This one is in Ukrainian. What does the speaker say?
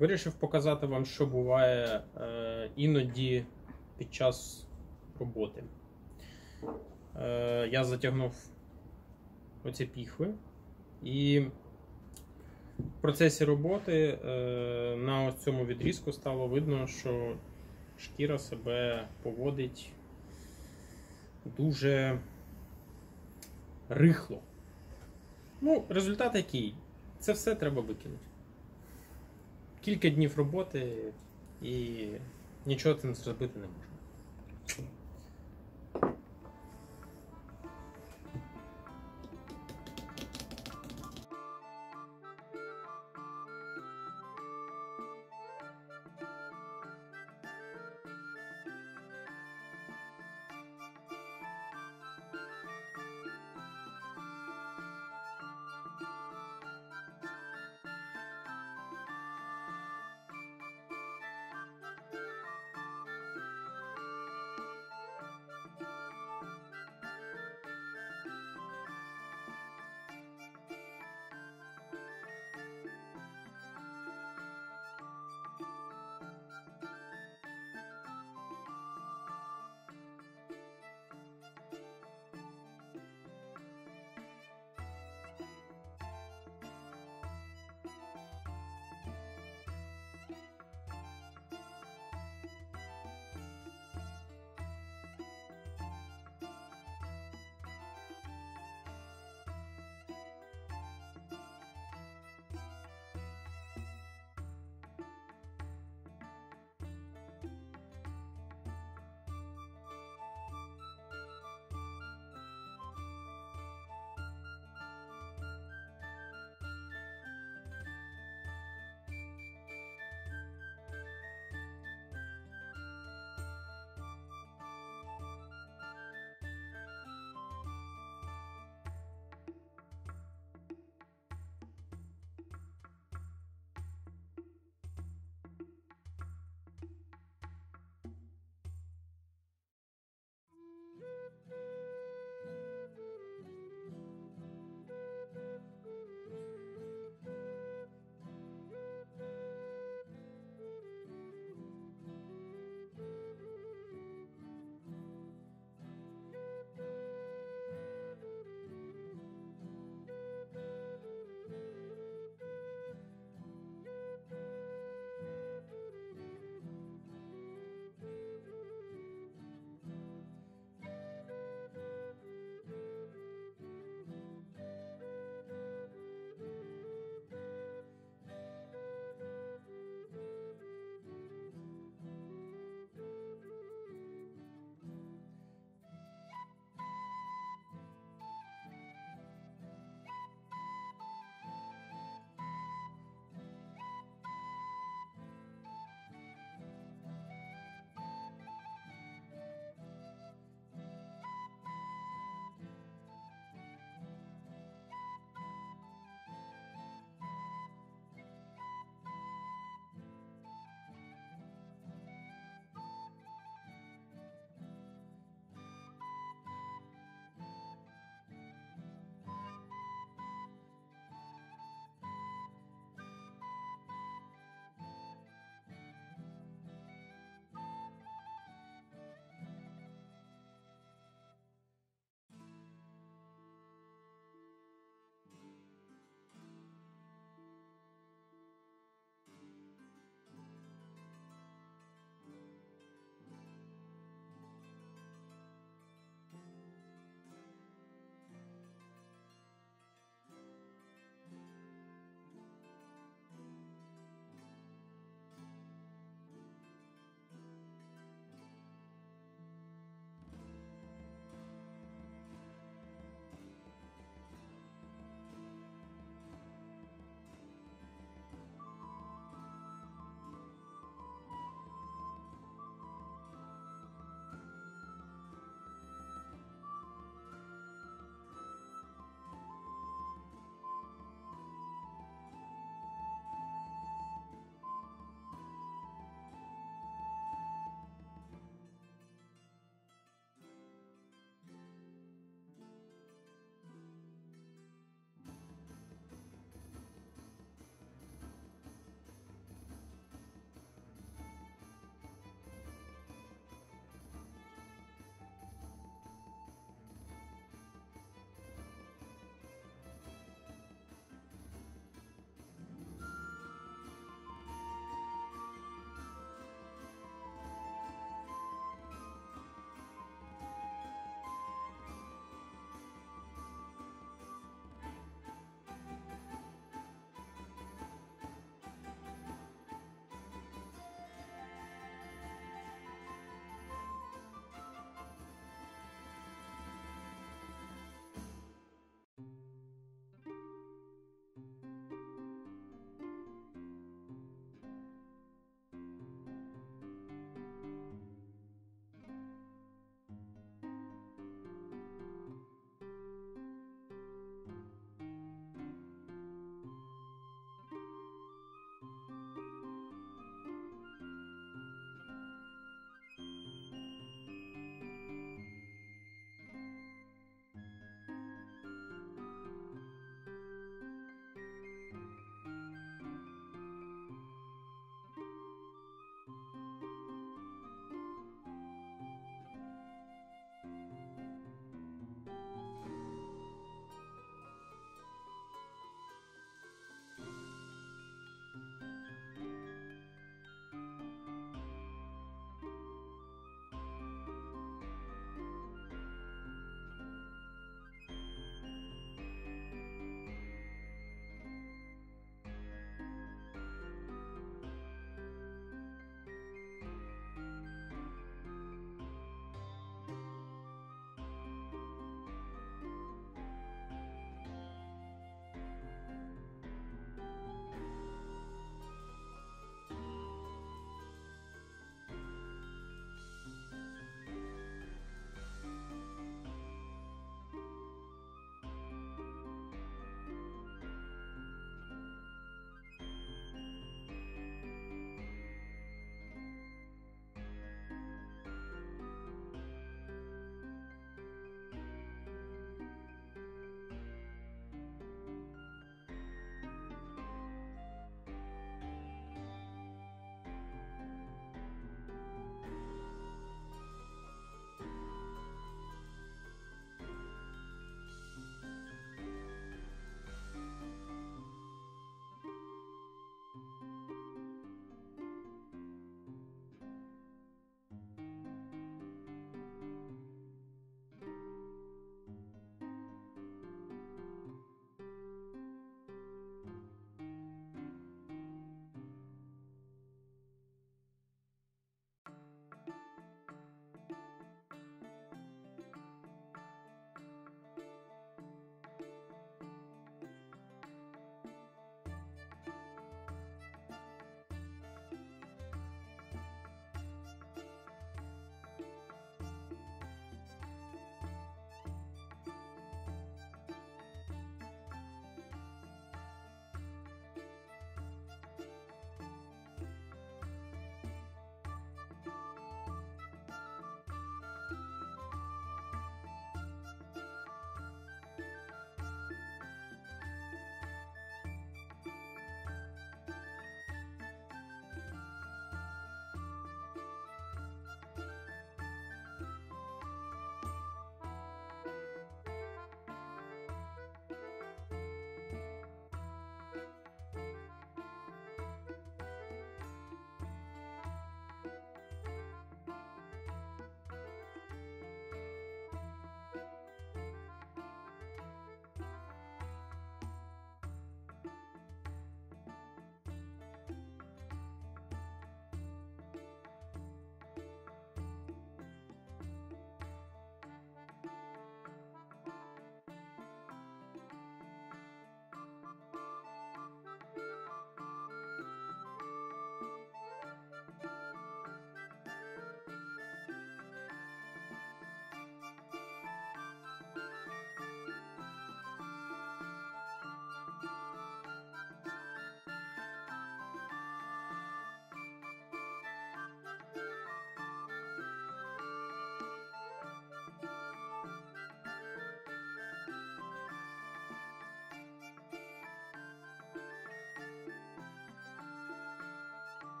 Вирішив показати вам, що буває е, іноді під час роботи. Е, я затягнув оці піхви, і в процесі роботи е, на цьому відрізку стало видно, що шкіра себе поводить дуже рихло. Ну, результат який? Це все треба викинути. Кілька днів роботи і нічого цим зробити не можна.